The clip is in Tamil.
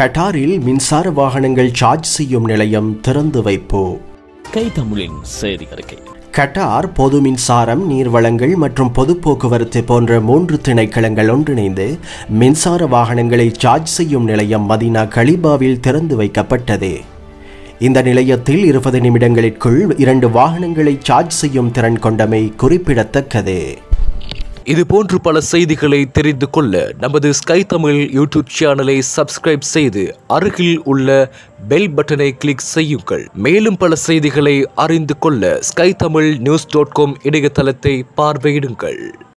கட்டாரில் மின்சார வாகனங்கள் சார்ஜ் செய்யும் நிலையம் திறந்து வைப்பு. கை தமிழின் செய்தி அறிக்கை. கட்டார் பொது மின்சாரம் நீர்வளங்கள் மற்றும் பொது போக்குவரத்து போன்ற மூன்று திணைக்களங்கள் ஒன்றிணைந்து மின்சார வாகனங்களை சார்ஜ் செய்யும் நிலையம் மதீனா கலிபாவில் திறந்து வைக்கப்பட்டது. இந்த நிலையத்தில் இருபது நிமிடங்களிற்குள் இரண்டு வாகனங்களை சார்ஜ் செய்யும் திறன் கொண்டமை குறிப்பிடத்தக்கது. இது போன்று பல செய்திகளை தெரிந்து கொள்ள நமது ஸ்கை தமிழ் யூடியூப் சேனலை சப்ஸ்கிரைப் செய்து அருகில் உள்ள பெல் பட்டனை கிளிக் செய்யுங்கள். மேலும் பல செய்திகளை அறிந்து கொள்ள sky Tamil news dot com இணையதளத்தை பார்வையிடுங்கள்.